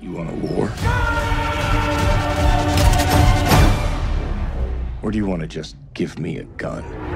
You want a war? Or do you want to just give me a gun?